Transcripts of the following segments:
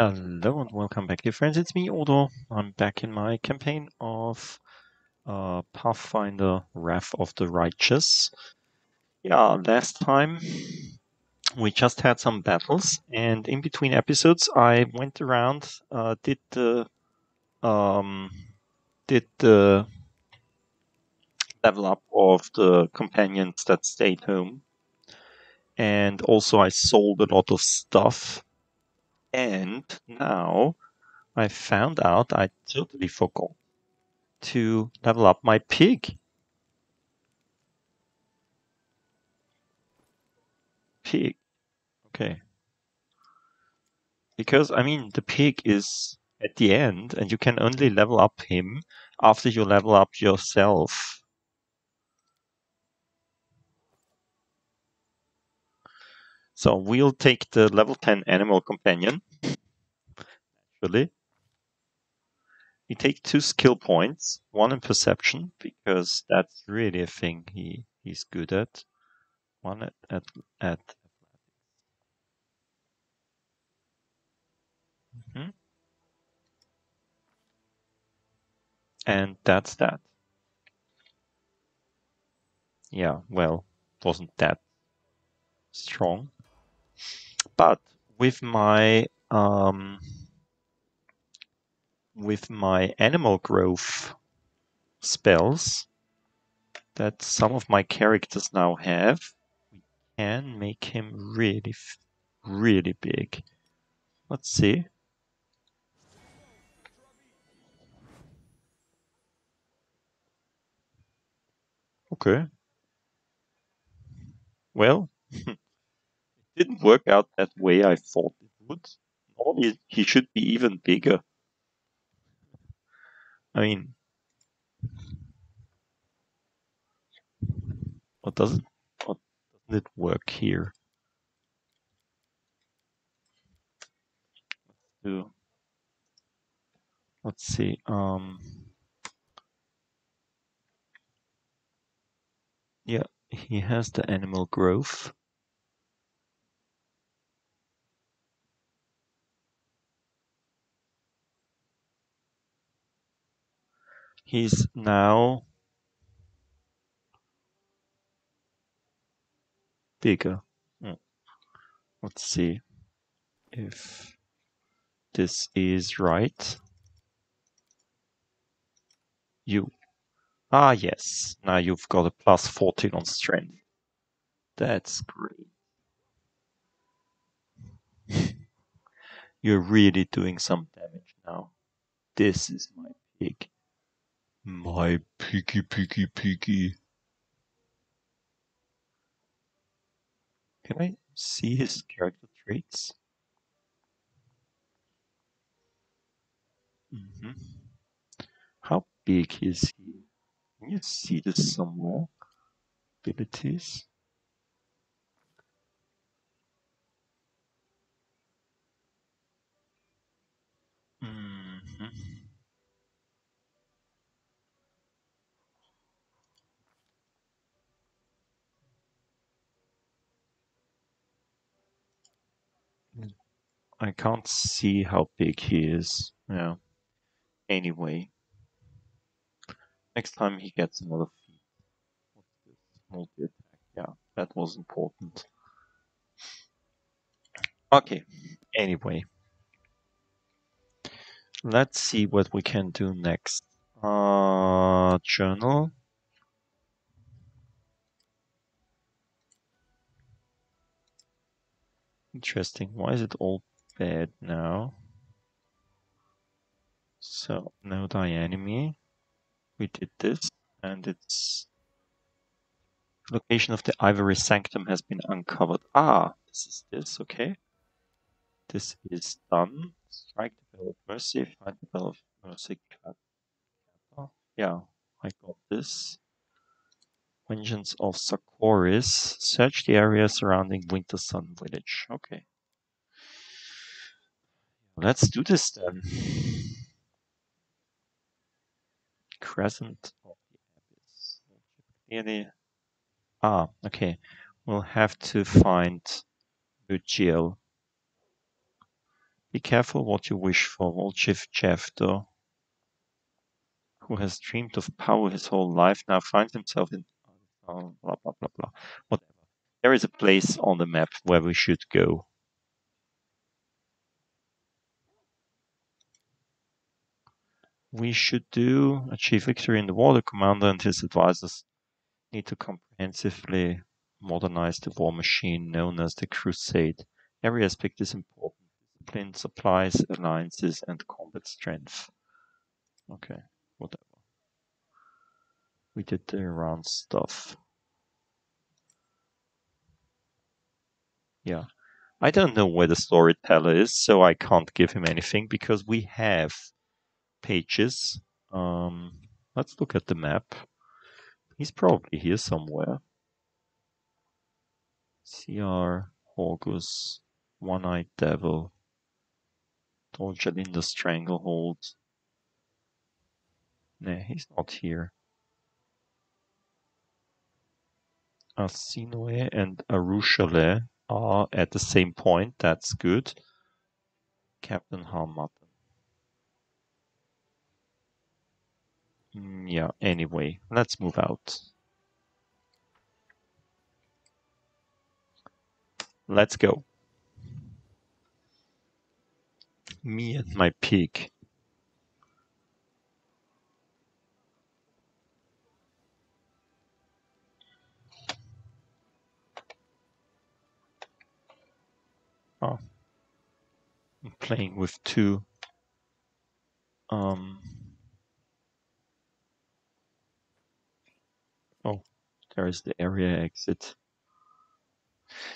Hello and welcome back, dear friends. It's me, Odo. I'm back in my campaign of uh, Pathfinder Wrath of the Righteous. Yeah, last time we just had some battles, and in between episodes, I went around, uh, did the um, did the level up of the companions that stayed home, and also I sold a lot of stuff and mm-hmm. now I found out I totally forgot to level up my pig. Pig. Okay. Because, I mean, the pig is at the end, and you can only level up him after you level up yourself. So we'll take the level 10 animal companion. Naturally. We take two skill points, one in perception, because that's really a thing he, he's good at. One at, at, at mm -hmm. And that's that. Yeah, well, wasn't that strong but with my um, with my animal growth spells that some of my characters now have, we can make him really, really big. Let's see. Okay. Well, didn't work out that way I thought it would. Normally he should be even bigger. I mean, what doesn't what doesn't it work here? Let's. Let's see. Um. Yeah, he has the animal growth. He's now bigger. Hmm. Let's see if this is right. You. Ah, yes. Now you've got a plus 14 on strength. That's great. You're really doing some damage now. This is my pig. My piggy, piggy, piggy. Can I see his character traits? Mm -hmm. How big is he? Can you see this somewhere? Abilities. Mm -hmm. I can't see how big he is. Yeah. Anyway. Next time he gets another feat. What's this? Multi-attack. Yeah, that was important. Okay. Anyway. Let's see what we can do next. Uh, journal. Interesting. Why is it all bad now. So, no die enemy. We did this, and its location of the Ivory Sanctum has been uncovered. Ah, this is this, okay. This is done. Strike the Bell of Mercy, find the Bell of Mercy. Yeah, I got this. Vengeance of Sarkoris. Search the area surrounding Winter Sun Village. Okay. Let's do this then. Crescent of the Abyss. Ah, okay. We'll have to find Ujiel. Be careful what you wish for, Volchif Jefto, who has dreamed of power his whole life, now finds himself in oh, blah blah blah blah. Whatever. There is a place on the map where we should go. We should do achieve victory in the war. The commander and his advisors need to comprehensively modernize the war machine known as the Crusade. Every aspect is important discipline, supplies, alliances, and combat strength. Okay, whatever. We did the Iran stuff. Yeah. I don't know where the storyteller is, so I can't give him anything because we have pages. Um, let's look at the map. He's probably here somewhere. CR, Horgus, One-Eyed Devil, Doljalinda Stranglehold. Nah, he's not here. Arsinoe and Arueshalae are at the same point. That's good. Captain Harmat. Mm, yeah, anyway, let's move out. Let's go. Me and my pig. Oh. I'm playing with two um Oh, there is the area exit.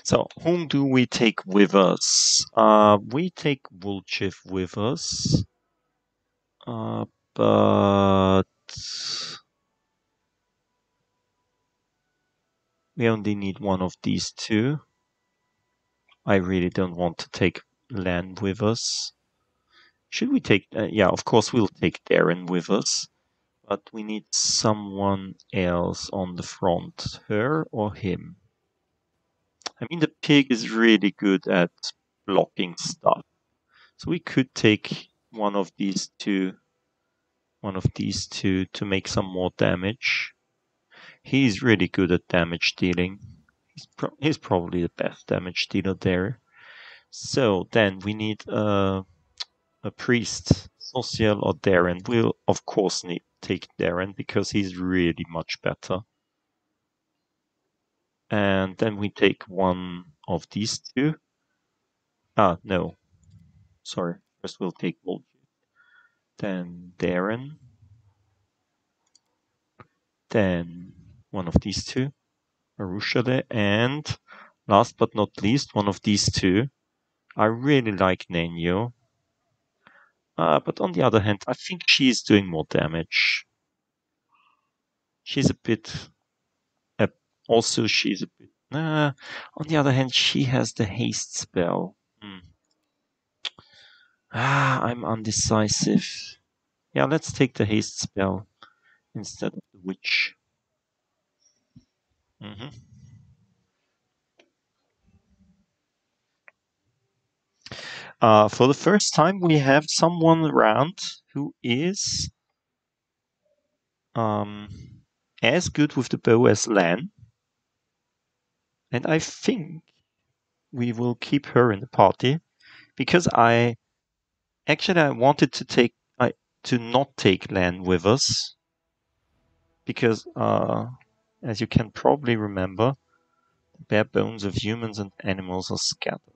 So, whom do we take with us? Uh, we take Vulchiv with us. Uh, but we only need one of these two. I really don't want to take Lann with us. Should we take, uh, yeah, of course we'll take Daeran with us, but we need someone else on the front, her or him. I mean, the pig is really good at blocking stuff. So we could take one of these two, one of these two to make some more damage. He's really good at damage dealing. He's, pro he's probably the best damage dealer there. So then we need uh, a priest, Sosiel or Daeran. We'll of course need take Daeran because he's really much better. And then we take one of these two. Ah, no. Sorry. First we'll take Volgi. Then Daeran. Then one of these two. Arueshalae. And last but not least, one of these two. I really like Nenio. Uh, but on the other hand, I think she's doing more damage. She's a bit... Uh, also, she's a bit... Uh, on the other hand, she has the haste spell. Hmm. Ah, I'm undecisive. Yeah, let's take the haste spell instead of the witch. Mm -hmm. Uh, for the first time, we have someone around who is um, as good with the bow as Lann. And I think we will keep her in the party because I actually I wanted to take I to not take Lann with us because uh, as you can probably remember, the bare bones of humans and animals are scattered.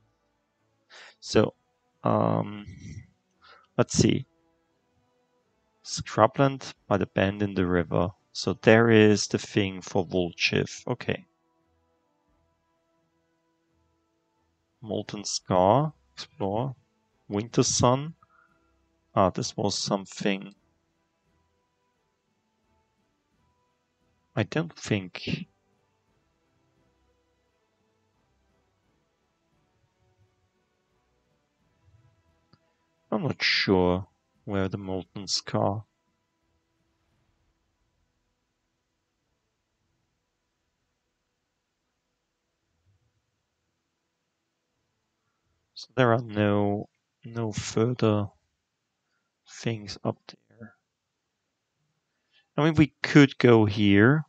So um, let's see. Scrubland by the bend in the river. So there is the thing for Volchiv. Okay. Molten Scar. Explore. Winter Sun. Ah, this was something. I don't think I'm not sure where the molten scar. So there are no no further things up there. I mean, we could go here.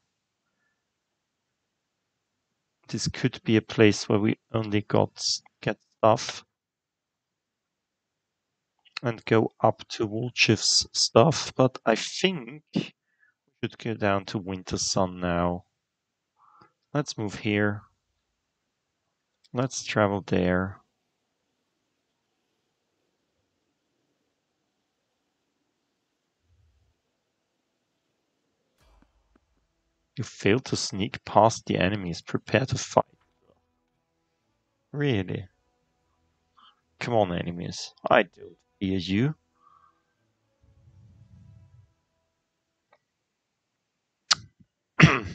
This could be a place where we only got get stuff and go up to Woolchief's stuff, but I think we should go down to Winter Sun now. Let's move here. Let's travel there. You failed to sneak past the enemies. Prepare to fight. Really? Come on, enemies. I don't you.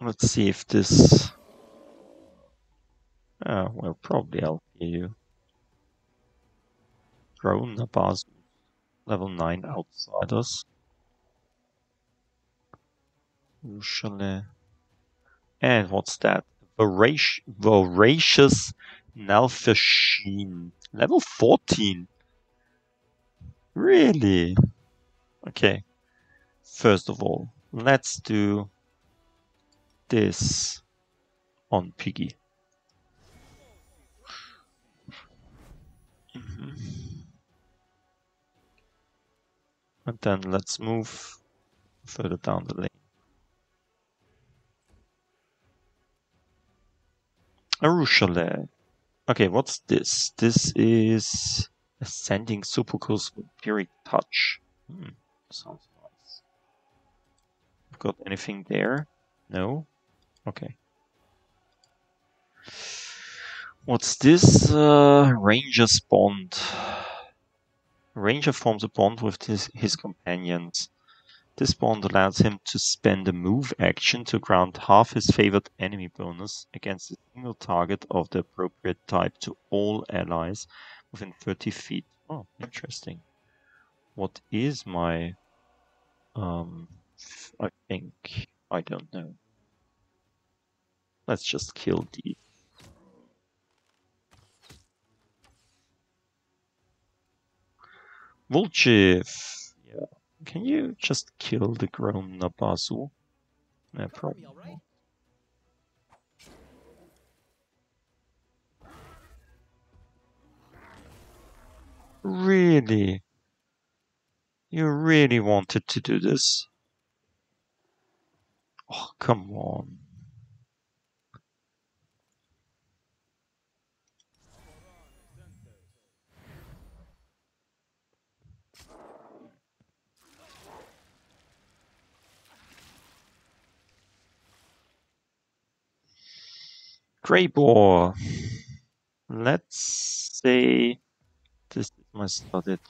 Let's see if this... Oh, well, probably you. Drone Nabasu. Level 9 outsiders. Usually. And what's that? Voracious, voracious Nalfeshnee. Level 14. Really? Okay. First of all, let's do this on Piggy. Mm -hmm. And then let's move further down the lane. Arueshalae. Okay, what's this? This is Ascending Supercus Vampiric Touch. Hmm, sounds nice. Got anything there? No? Okay. What's this? Uh, Ranger's Bond. Ranger forms a bond with his, his companions. This bond allows him to spend a move action to grant half his favored enemy bonus against a single target of the appropriate type to all allies within 30 feet. Oh, interesting. What is my... Um, I think... I don't know. Let's just kill the... Woolchief! Can you just kill the grown Nabasu? No problem. Really? You really wanted to do this? Oh, come on. Greybore. Let's say this is my studied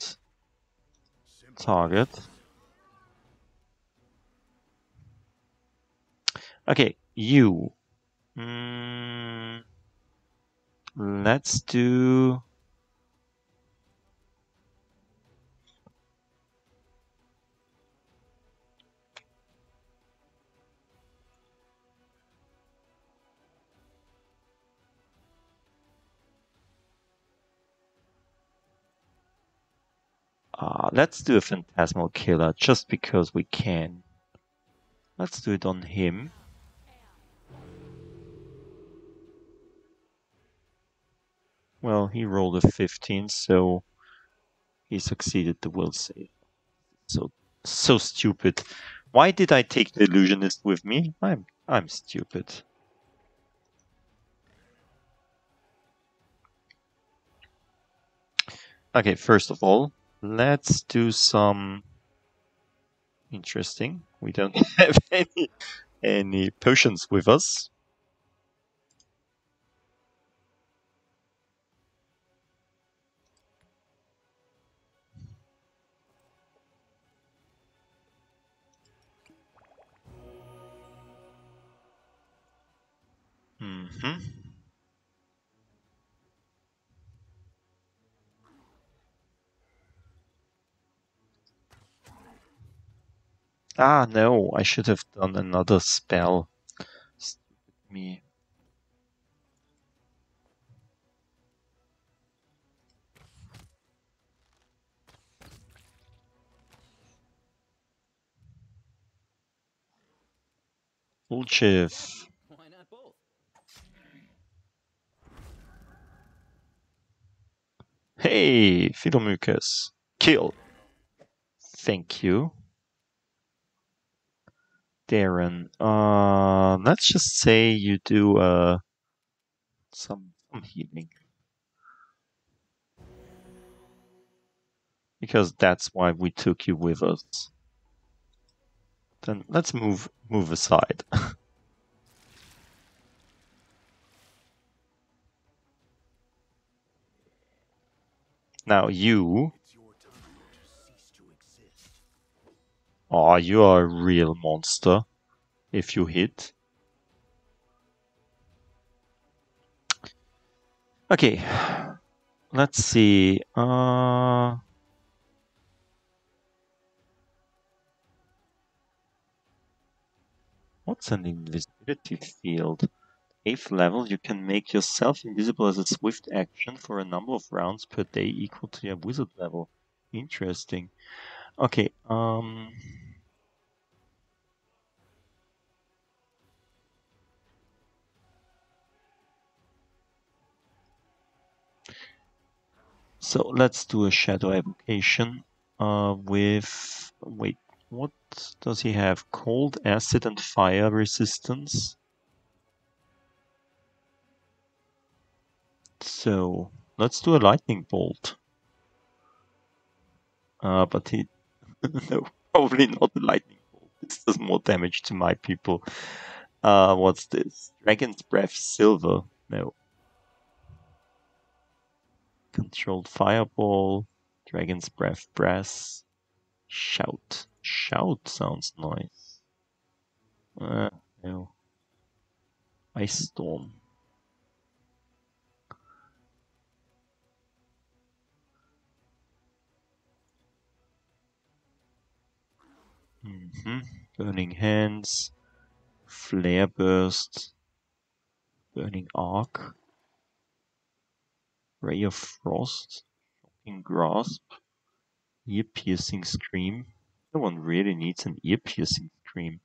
target. Okay, you. Mm, let's do let's do a Phantasmal Killer just because we can. Let's do it on him. Well, he rolled a 15, so he succeeded the will save. So, so stupid. Why did I take the illusionist with me? I'm, I'm stupid. Okay, first of all, let's do some interesting. We don't have any any potions with us. Ah, no, I should have done another spell. Me. Ulchiv. Hey, Fidomucus! Kill. Thank you. Daeran, uh, let's just say you do uh, some, some healing. Because that's why we took you with us. Then let's move move aside. now you Oh, you are a real monster. If you hit. Okay. Let's see. Uh... What's an invisibility field? Eighth level, you can make yourself invisible as a swift action for a number of rounds per day equal to your wizard level. Interesting. Okay, um... So let's do a shadow evocation uh, with... Wait, what does he have? Cold, acid and fire resistance? So let's do a lightning bolt. Uh, but he... no, probably not lightning bolt. This does more damage to my people. Uh, what's this? Dragon's Breath Silver. No. Controlled Fireball. Dragon's Breath Brass. Shout. Shout sounds nice. Uh, no. Ice Storm. Mm -hmm. Burning Hands, Flare Burst, Burning Arc, Ray of Frost, Shocking Grasp, Ear Piercing Scream. No one really needs an ear piercing scream.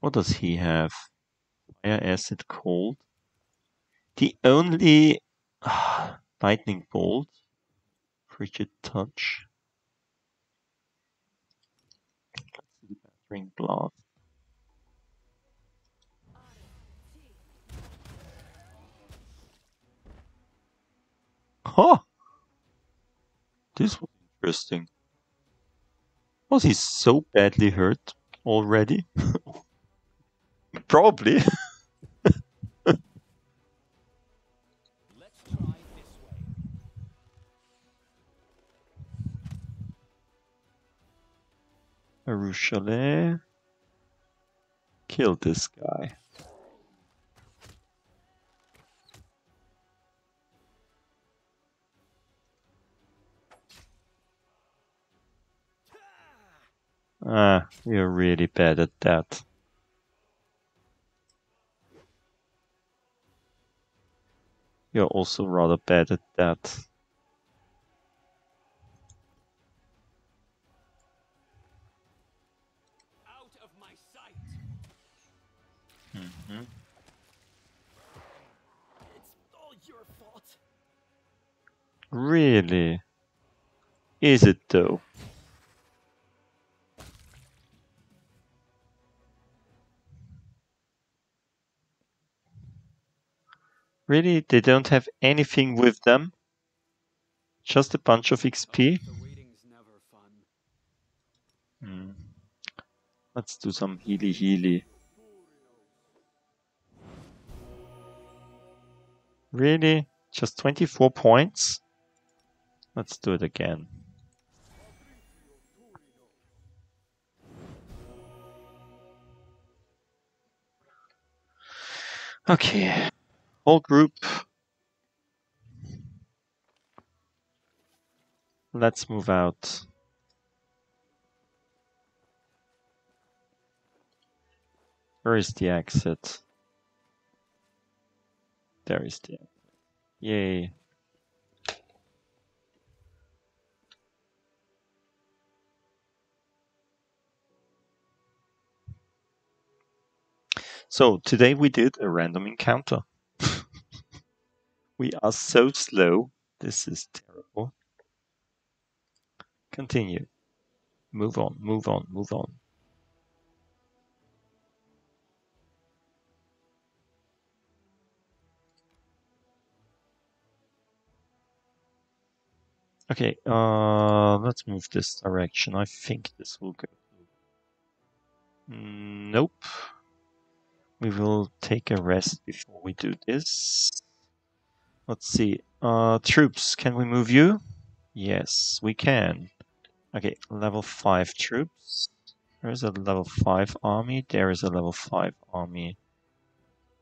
What does he have? Fire Acid Cold. The only uh, Lightning Bolt, Frigid Touch, Blast. Huh! This was interesting. Was he so badly hurt already? Probably. Arueshalae. Kill this guy. Ah, you're really bad at that. You're also rather bad at that. Really? Is it though? Really? They don't have anything with them? Just a bunch of XP? The waiting's never fun. Hmm. Let's do some healy healy. Really? Just 24 points? Let's do it again. Okay. Whole group. Let's move out. Where is the exit? There is the. Yay. So today we did a random encounter. we are so slow. This is terrible. Continue. Move on, move on, move on. Okay, uh, let's move this direction. I think this will go. Nope. We will take a rest before we do this. Let's see. Uh, troops, can we move you? Yes, we can. Okay, level 5 troops. There is a level 5 army. There is a level 5 army.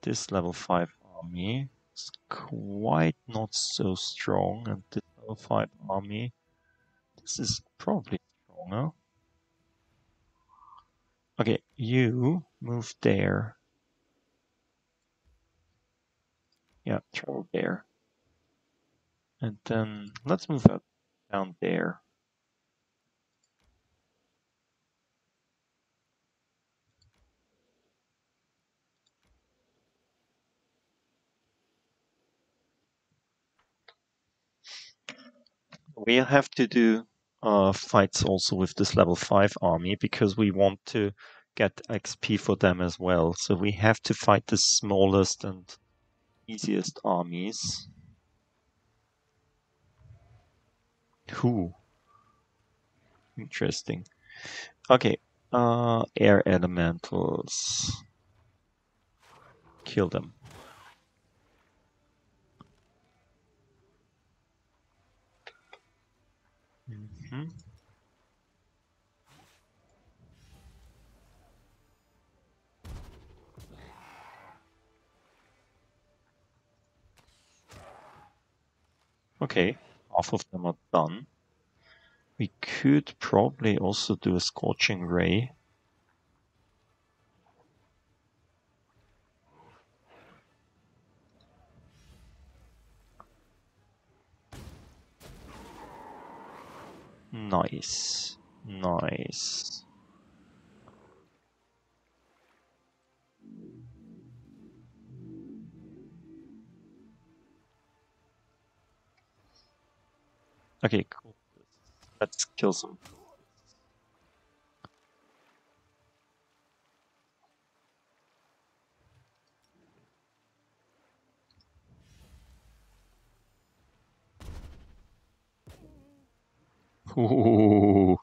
This level 5 army is quite not so strong. And this level 5 army, this is probably stronger. Okay, you move there. Yeah, throw there. And then let's move up down there. We have to do uh, fights also with this level 5 army because we want to get XP for them as well. So we have to fight the smallest and easiest armies. Who? Interesting. Okay, uh, air elementals. Kill them. Mm -hmm. Okay, half of them are done. We could probably also do a Scorching Ray. Nice. Nice. Okay, cool. Let's kill some. Ooh.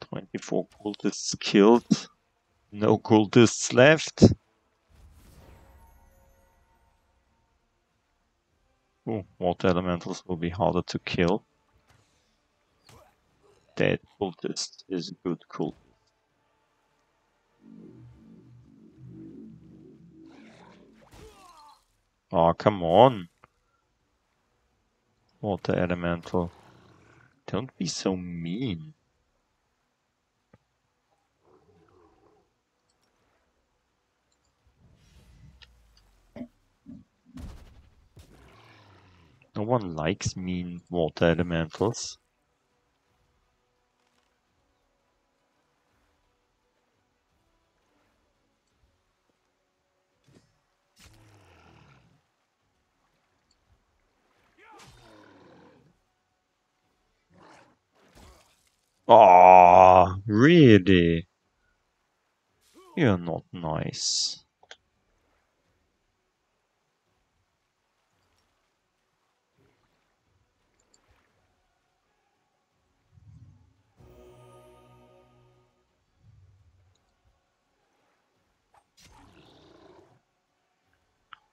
24 cultists killed. No cultists left. Ooh, water elementals will be harder to kill. Dead cultist is good cool. Oh, come on. Water elemental. Don't be so mean. No one likes mean water elementals. Oh, really? You're not nice.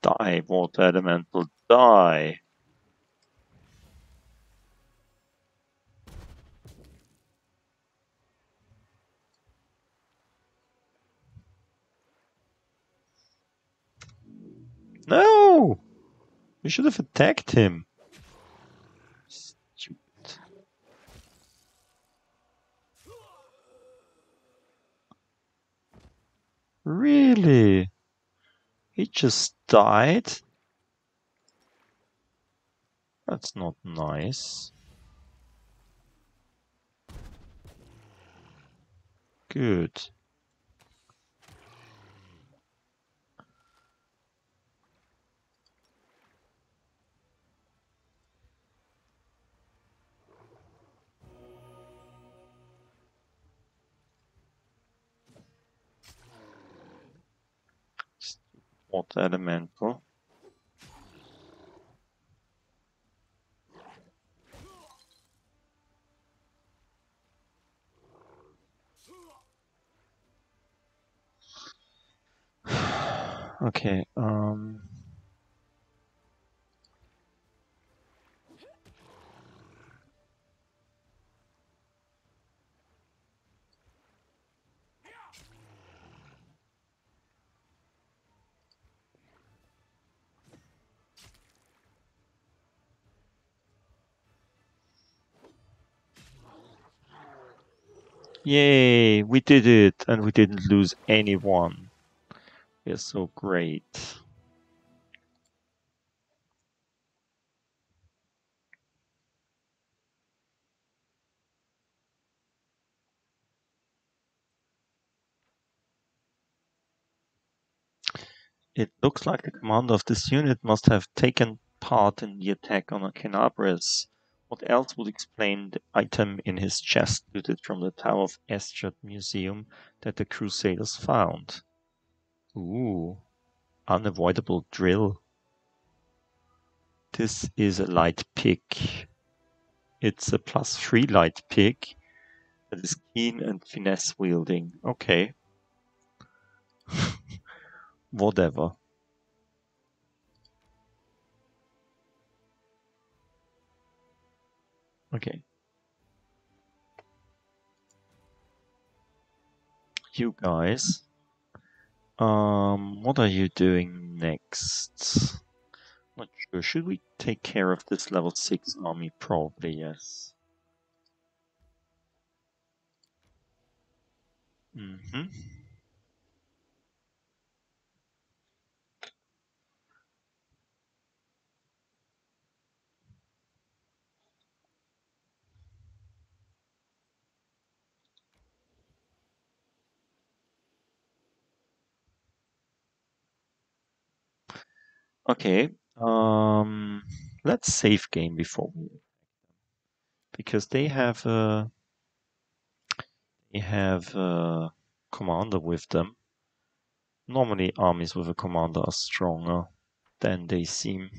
Die, water elemental, die. No! We should have attacked him. Stupid. Really? He just died? That's not nice. Good. Water elemental. okay, um... Yay, we did it, and we didn't lose anyone. We're so great. It looks like the commander of this unit must have taken part in the attack on Kenabres. What else would explain the item in his chest looted from the Tower of Estrod Museum that the Crusaders found? Ooh, unavoidable drill. This is a light pick. It's a plus three light pick that is keen and finesse wielding. Okay. Whatever. Okay. You guys. Um, what are you doing next? Not sure. Should we take care of this level 6 army? Probably, yes. Mm-hmm. Okay. Um, let's save game before we because they have a they have a commander with them. Normally, armies with a commander are stronger than they seem.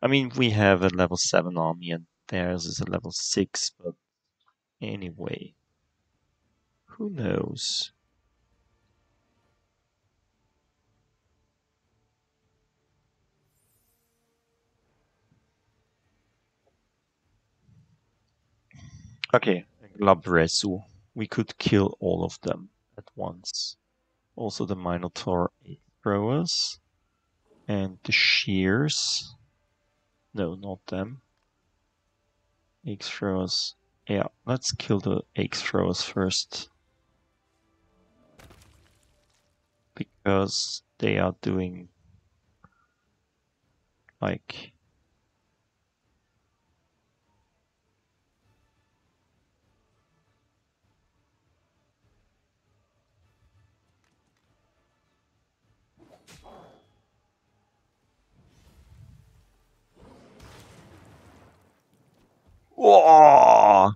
I mean, we have a level seven army, and theirs is a level six. But anyway, who knows? Okay, Glabrezu. We could kill all of them at once. Also the Minotaur throwers. And the Shears. No, not them. Axe throwers. Yeah, let's kill the axe throwers first. Because they are doing like Whoa!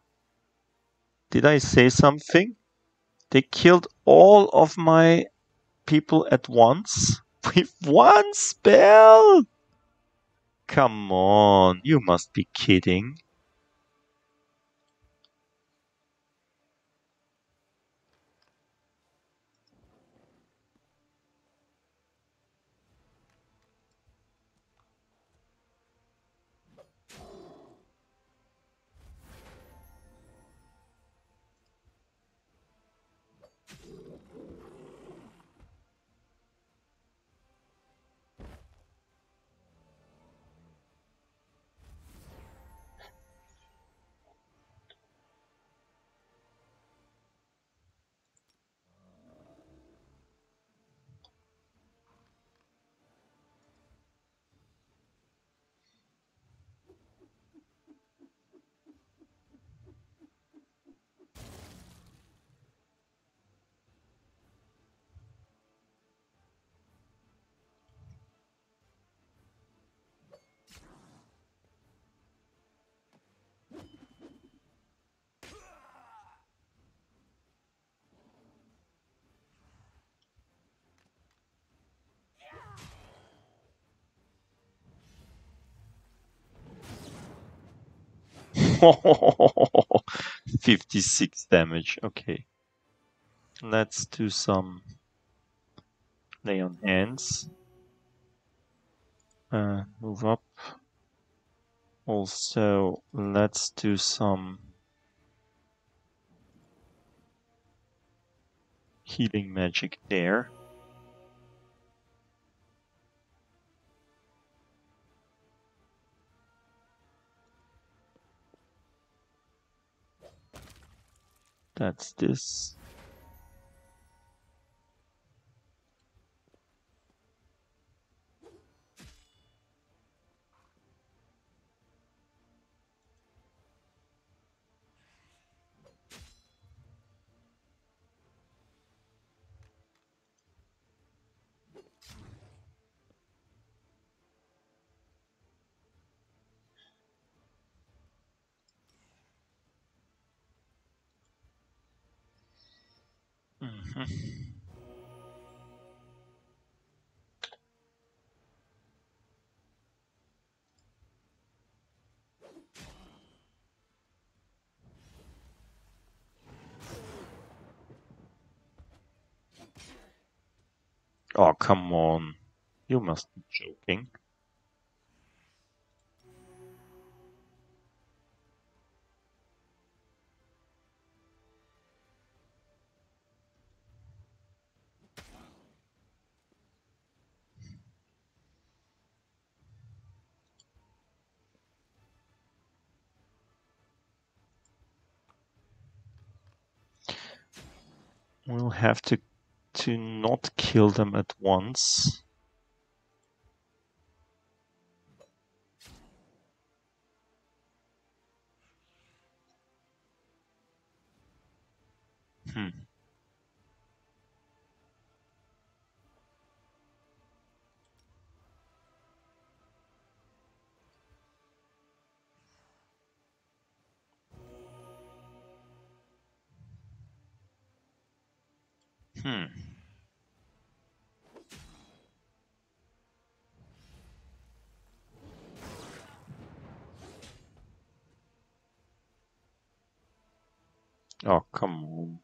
Did I say something? They killed all of my people at once? With one spell? Come on, you must be kidding. 56 damage. Okay. Let's do some lay on hands. Uh, move up. Also, let's do some healing magic there. That's this. Mhm. Oh, come on. You must be joking. Have to to not kill them at once. Hmm. Hmm. Oh, come on.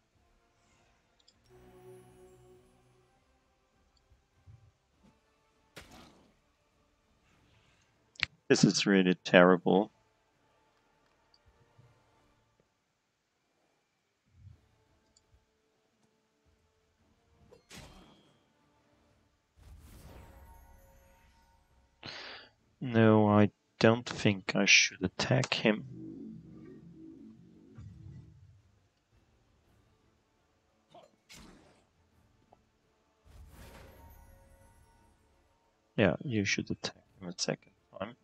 This is really terrible. Don't think I should attack him. Yeah, you should attack him a second time.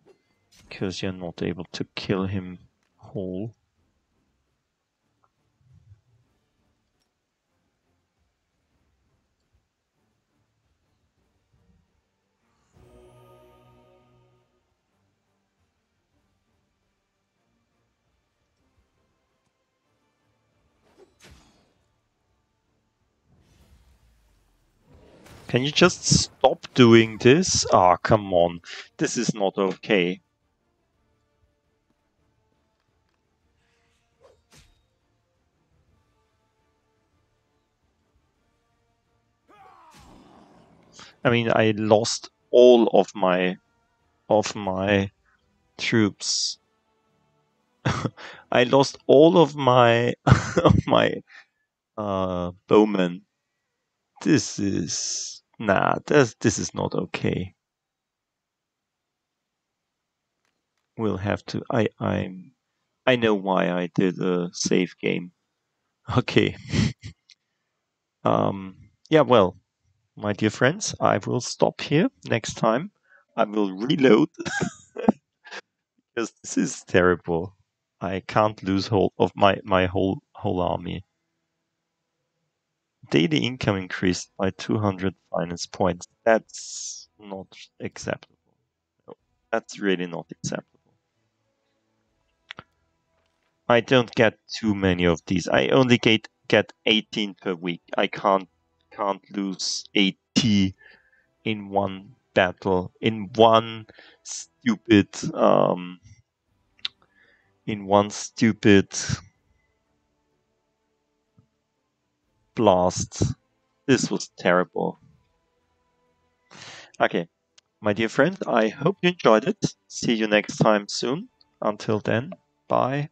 Because you're not able to kill him whole. Can you just stop doing this? Ah, come on. This is not okay. I mean, I lost all of my of my troops. I lost all of my my uh bowmen. This is nah, this this is not okay. We'll have to I I'm I know why I did a save game. Okay. um yeah, well, my dear friends, I will stop here next time. I will reload because this is terrible. I can't lose hold of my, my whole whole army. Daily income increased by 200 finance points. That's not acceptable. That's really not acceptable. I don't get too many of these. I only get get 18 per week. I can't can't lose 80 in one battle in one stupid um in one stupid blast. This was terrible. Okay, my dear friend, I hope you enjoyed it. See you next time soon. Until then, bye.